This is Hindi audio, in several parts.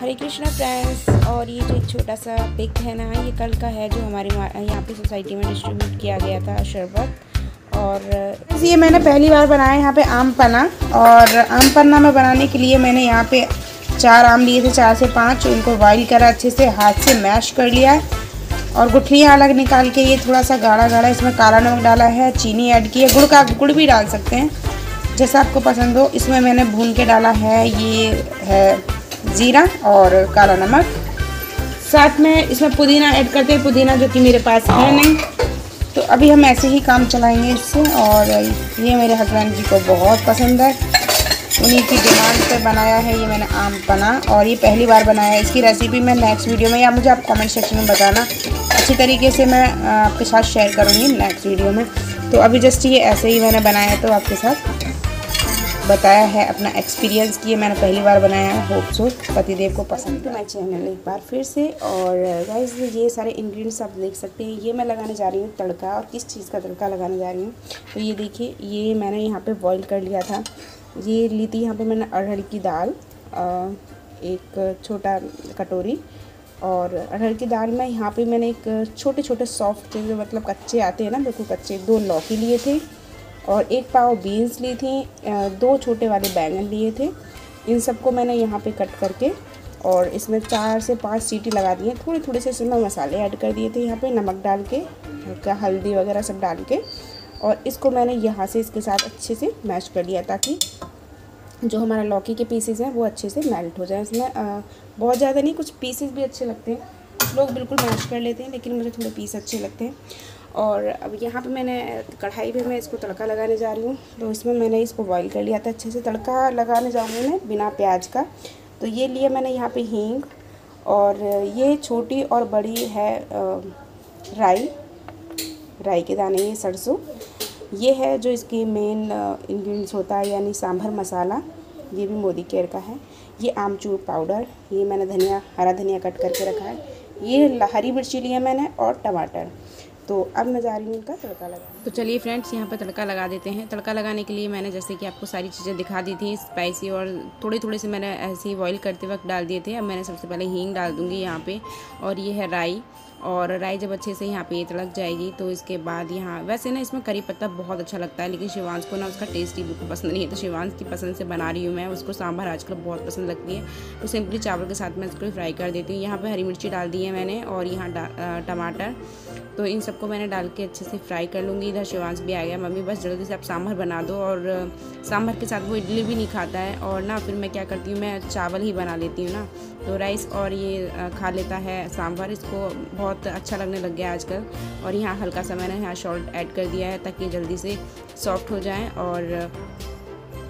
हरे कृष्णा फ्रेंड्स, और ये जो एक छोटा सा पिक है ना, ये कल का है जो हमारे यहाँ पे सोसाइटी में डिस्ट्रीब्यूट किया गया था शरबत। और ये मैंने पहली बार बनाया यहाँ पे आम पना और आम पन्ना में बनाने के लिए मैंने यहाँ पे चार आम लिए थे, चार से पाँच उनको बॉइल करा, अच्छे से हाथ से मैश कर लिया और गुठलियाँ अलग निकाल के ये थोड़ा सा गाढ़ा गाढ़ा, इसमें काला नमक डाला है, चीनी ऐड की है, गुड़ का, गुड़ भी डाल सकते हैं, जैसा आपको पसंद हो। इसमें मैंने भून के डाला है, ये है ज़ीरा और काला नमक। साथ में इसमें पुदीना ऐड करते हैं, पुदीना जो कि मेरे पास है नहीं। तो अभी हम ऐसे ही काम चलाएँगे इससे और ये मेरे हस्बैंड जी को बहुत पसंद है। उन्हीं की डिमांड पर बनाया है ये मैंने आम बना और ये पहली बार बनाया है। इसकी रेसिपी मैं नेक्स्ट वीडियो में, या मुझे आप कमेंट सेक्शन में बताना। अच्छी तरीके से मैं, आपके साथ शेयर करूँगी नेक्स्ट वीडियो में। तो अभी जस्ट ये ऐसे ही मैंने बनाया तो आपके साथ बताया है अपना एक्सपीरियंस किए मैंने पहली बार बनाया है होप सो पतिदेव को पसंद तो माई चैनल एक बार फिर से और गाइज़ ये सारे इंग्रेडिएंट्स आप देख सकते हैं ये मैं लगाने जा रही हूँ तड़का और किस चीज़ का तड़का लगाने जा रही हूँ तो ये देखिए ये मैंने यहाँ पे बॉईल कर लिया था। ये ली थी यहाँ पे मैंने अरहर की दाल एक छोटा कटोरी और अरहर की दाल में यहाँ पे मैंने एक छोटे छोटे सॉफ्ट मतलब कच्चे आते हैं ना बिल्कुल कच्चे दो लौकी लिए थे और एक पाव बीन्स ली थी दो छोटे वाले बैंगन लिए थे। इन सबको मैंने यहाँ पे कट करके और इसमें चार से पाँच सीटी लगा दी है थोड़े थोड़े से इसमें मसाले ऐड कर दिए थे यहाँ पे, नमक डाल के, हल्का हल्दी वगैरह सब डाल के। और इसको मैंने यहाँ से इसके साथ अच्छे से मैश कर लिया ताकि जो हमारा लौकी के पीसेस हैं, वो अच्छे से मेल्ट हो जाए। इसमें बहुत ज़्यादा नहीं, कुछ पीसेस भी अच्छे लगते हैं। लोग बिल्कुल मैश कर लेते हैं, लेकिन मुझे थोड़े पीस अच्छे लगते हैं। और अब यहाँ पे मैंने, कढ़ाई पे मैं इसको तड़का लगाने जा रही हूँ। तो इसमें मैंने इसको बॉईल कर लिया था अच्छे से। तड़का लगाने जाऊँगी मैं बिना प्याज का। तो ये लिए मैंने यहाँ पे हींग और ये छोटी और बड़ी है राई राई के दाने, ये सरसों। ये है जो इसकी मेन इंग्रेडिएंट्स होता है, यानी सांभर मसाला। ये भी मोदी केयर का है। ये आमचूर पाउडर ये मैंने धनिया, हरा धनिया कट करके रखा है। ये हरी मिर्ची लिया मैंने और टमाटर। तो अब मैं जा रही हूँ इनका तड़का लगा तो चलिए फ्रेंड्स यहाँ पर तड़का लगा देते हैं। तड़का लगाने के लिए मैंने जैसे कि आपको सारी चीज़ें दिखा दी थी स्पाइसी और थोड़े थोड़े से मैंने ऐसे ही बॉईल करते वक्त डाल दिए थे। अब मैंने सबसे पहले हींग डाल दूँगी यहाँ पे और ये है राई। और राई जब अच्छे से यहाँ पे तड़क जाएगी तो इसके बाद यहाँ, वैसे ना इसमें करी पत्ता बहुत अच्छा लगता है, लेकिन शिवांश को ना उसका टेस्ट ही बिल्कुल पसंद नहीं है। तो शिवांश की पसंद से बना रही हूँ मैं, उसको सांभर आजकल बहुत पसंद लगती है। तो सिंपली चावल के साथ मैं इसको फ्राई कर देती हूँ। यहाँ पर हरी मिर्ची डाल दी है मैंने और यहाँ टमाटर। तो इन सबको मैंने डाल के अच्छे से फ्राई कर लूँगी। इधर शिवांश भी आ गया। मम्मी, बस जल्दी से आप सांभर बना दो और सांभर के साथ वो इडली भी नहीं खाता है। और ना, फिर मैं क्या करती हूँ, मैं चावल ही बना लेती हूँ ना। तो राइस और ये खा लेता है सांभर। इसको बहुत अच्छा लगने लग गया आजकल। और यहाँ हल्का सा मैंने यहाँ शॉल्ट ऐड कर दिया है ताकि जल्दी से सॉफ्ट हो जाए। और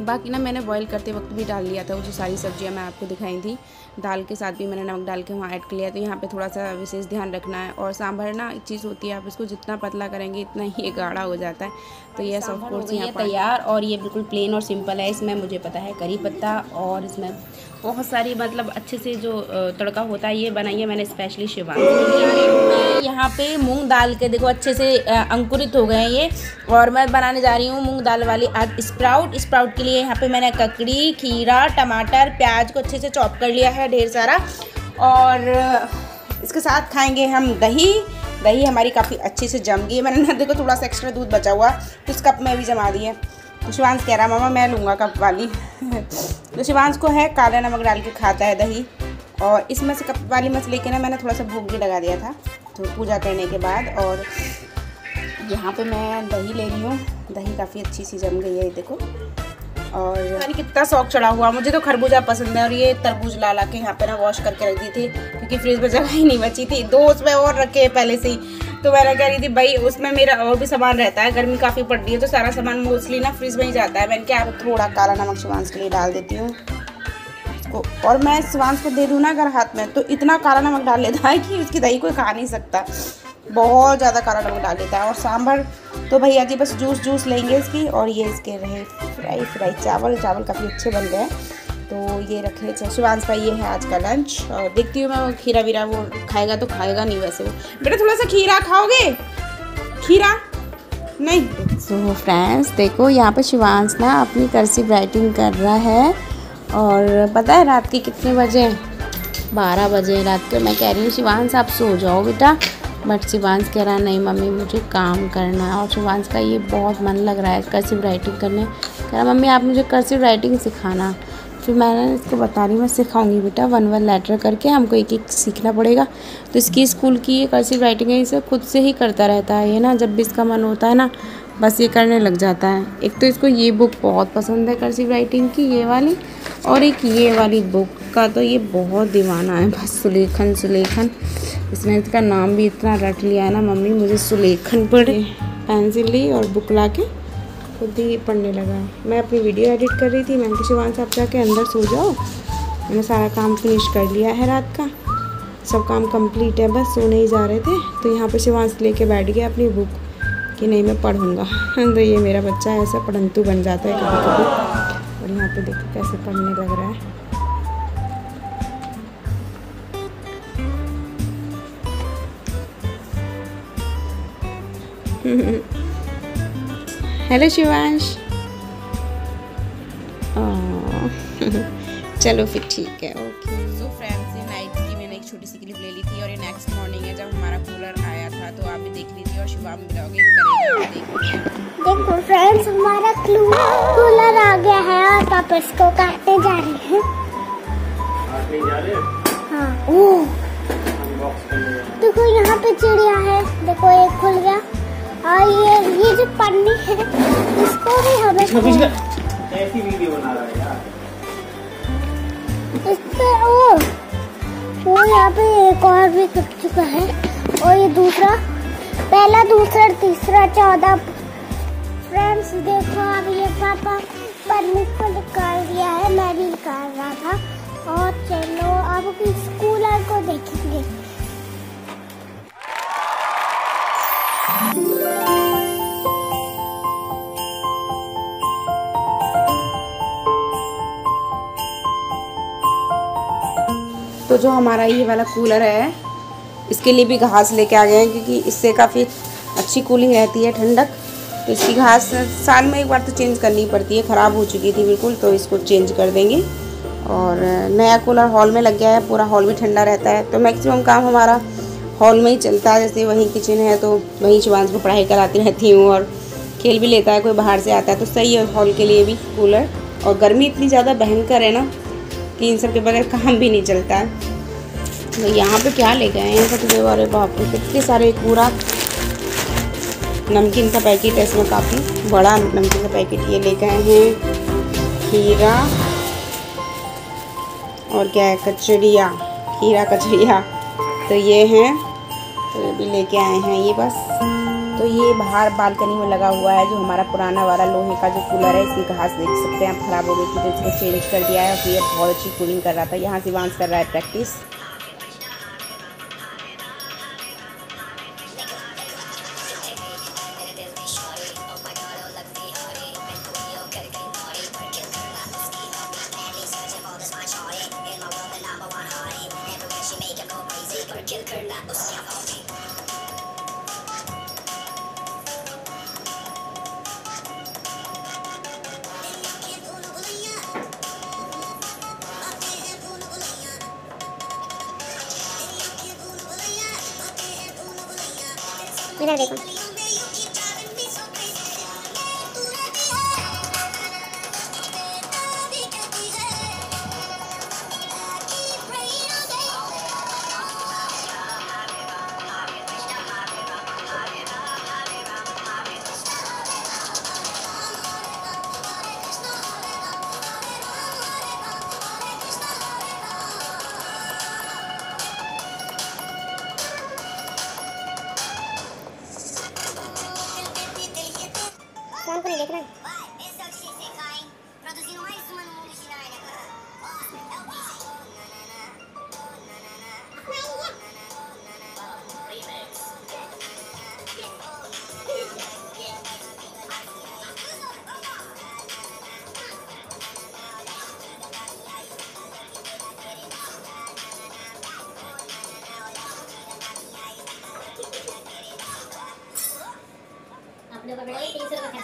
बाकी ना मैंने बॉईल करते वक्त भी डाल लिया था वो जो सारी सब्ज़ियाँ मैं आपको दिखाई थी दाल के साथ भी मैंने नमक डाल के वहाँ ऐड कर लिया तो यहाँ पे थोड़ा सा विशेष ध्यान रखना है और सांभर ना एक चीज़ होती है आप इसको जितना पतला करेंगे इतना ही गाढ़ा हो जाता है। तो ये सब कोर्स यहाँ तैयार और ये बिल्कुल प्लेन और सिंपल है। इसमें मुझे पता है करी पत्ता और इसमें बहुत सारी मतलब अच्छे से जो तड़का होता है ये बनाई है मैंने स्पेशली शिवा। यहाँ पे मूंग दाल के देखो अच्छे से अंकुरित हो गए हैं ये। और मैं बनाने जा रही हूँ मूंग दाल वाली आज स्प्राउट। स्प्राउट के लिए यहाँ पे मैंने ककड़ी, खीरा, टमाटर, प्याज को अच्छे से चॉप कर लिया है ढेर सारा। और इसके साथ खाएँगे हम दही। दही हमारी काफ़ी अच्छे से जम गई है। मैंने ना, देखो, थोड़ा सा एक्स्ट्रा दूध बचा हुआ। तो उस कप में भी जमा दिए। तो कह रहा, मामा, मैं लूँगा कप वाली। तो शिवांश को है, काला नमक डाल के खाता है दही। और इसमें से कप वाली मछली के ना, मैंने थोड़ा सा भूख भी लगा दिया था। तो पूजा करने के बाद और यहाँ पे मैं दही ले रही हूँ। दही काफ़ी अच्छी सी जम गई है देखो। और यानी कितना शौक चढ़ा हुआ। मुझे तो खरबूजा पसंद है और ये तरबूज ला ला के यहाँ पे ना वॉश करके रख दी थी क्योंकि फ्रिज में जगह ही नहीं बची थी। दो उसमें और रखे हैं पहले से ही। तो मैंने कह रही थी भाई उसमें मेरा और भी सामान रहता है गर्मी काफ़ी पड़ रही है तो सारा सामान मोस्टली ना फ्रिज में ही जाता है। मैंने क्या थोड़ा काला नमक शिवांश के लिए डाल देती हूँ। इसको और मैं शिवांश को दे दूँ ना अगर हाथ में तो इतना काला नमक डाल लेता है कि उसकी दही कोई खा नहीं सकता। बहुत ज़्यादा काला नमक डाल देता है। और सांभर तो भैया जी बस जूस जूस लेंगे इसकी और ये इसके रहे फ्राई फ्राई चावल। चावल काफ़ी अच्छे बन गए तो ये रखे शिवांश का ये है आज का लंच और देखती हूँ मैं खीरा वीरा वो खाएगा तो खाएगा नहीं वैसे वो। बेटा थोड़ा सा खीरा खाओगे? खीरा? नहीं। सो so, फ्रेंड्स देखो यहाँ पे शिवांश ना अपनी कर्सिव राइटिंग कर रहा है। और पता है रात के कितने बजे बारह बजे रात को। मैं कह रही हूँ शिवांश आप सो जाओ बेटा। बट शिवांश कह रहा नहीं, मम्मी, मुझे काम करना है। और शिवांश का ये बहुत मन लग रहा है कर्सिव राइटिंग करने। कह रहा मम्मी, आप मुझे कर्सिव राइटिंग सिखाना। फिर मैंने इसको बता रही मैं सिखाऊँगी बेटा वन वन लेटर करके हमको एक एक सीखना पड़ेगा। तो इसकी स्कूल की ये कर्सिव राइटिंग है, इसे खुद से ही करता रहता है ये ना? जब भी इसका मन होता है ना, बस ये करने लग जाता है। एक तो इसको ये बुक बहुत पसंद है कर्सिव राइटिंग की, ये वाली, और एक ये वाली बुक का तो ये बहुत दीवाना है बस सुलेखन सुलेखन। इसने इसका नाम भी इतना रट लिया है ना मम्मी मुझे सुलेखन पढ़े। पेंसिल ली और बुक ला के खुद ही पढ़ने लगा। मैं अपनी वीडियो एडिट कर रही थी मैंने शिवान साहब जाके अंदर सो जाओ। मैंने सारा काम फिनिश कर लिया है रात का। सब काम कंप्लीट है बस सोने ही जा रहे थे। तो यहाँ पर शिवांश लेके बैठ गया अपनी बुक कि नहीं मैं पढ़ूँगा। तो ये मेरा बच्चा ऐसा पढ़ंतु बन जाता है कभी कभी और यहाँ पे देखो कैसे पढ़ने लग रहा है। हेलो शिवांश चलो फिर ठीक है ओके सो फ्रेंड्स ये नाइट की मैंने एक छोटी सी क्लिप ले ली थी और ये नेक्स्ट मॉर्निंग है जब हमारा कूलर आया था तो आप भी देख लीजिए और शिवाम ब्लॉगिंग करेगा देखो फ्रेंड्स हमारा कूलर आ गया है और पापा इसको काटने जा रहे हैं। हाँ? ओ देखो यहाँ पे चिड़िया है देखो एक खुल गया। और ये ये जो पन्नी है इसको भी हमें ऐसी वीडियो बना रहा है यार। इस पे वो वो यहाँ पे एक और भी कट चुका है और ये दूसरा पहला दूसरा तीसरा चौदह फ्रेंड्स देखो अब ये पापा पन्नी को निकाल दिया है मैं भी निकाल रहा था और चलो अब स्कूल को देखेंगे। तो जो हमारा ये वाला कूलर है, इसके लिए भी घास लेके आ गए हैं क्योंकि इससे काफ़ी अच्छी कूलिंग रहती है ठंडक। तो इसकी घास साल में एक बार तो चेंज करनी पड़ती है, ख़राब हो चुकी थी बिल्कुल तो इसको चेंज कर देंगे। और नया कूलर हॉल में लग गया है, पूरा हॉल भी ठंडा रहता है। तो मैक्सिमम काम हमारा हॉल में ही चलता है, जैसे वहीं किचन है तो वहीं शिवांश को पढ़ाई कराती रहती हूँ और खेल भी लेता है, कोई बाहर से आता है तो सही है हॉल के लिए भी कूलर और गर्मी इतनी ज़्यादा भयंकर है ना कि इन सब के बगैर काम भी नहीं चलता। है तो यहाँ पे क्या ले गए हैं तो अरे बाप रे, कितने सारे पूरा नमकीन का पैकेट है इसमें काफ़ी। बड़ा नमकीन का पैकेट ये ले गए हैं। खीरा और क्या है? कचड़िया खीरा कचड़िया तो ये हैं तो ये भी लेके आए हैं, ये बस। तो ये बाहर बालकनी में लगा हुआ है जो हमारा पुराना वाला लोहे का जो कूलर है, इसकी घास देख सकते हैं आप, ख़राब हो गई थी तो इसको चेंज कर दिया है और ये बहुत अच्छी कूलिंग कर रहा था। यहाँ से वांस कर रहा है प्रैक्टिस इधर देखो। फ़ोन को नहीं देखना आप लोग का बड़ा तीन सौ रुपये खर्च किया शेयर की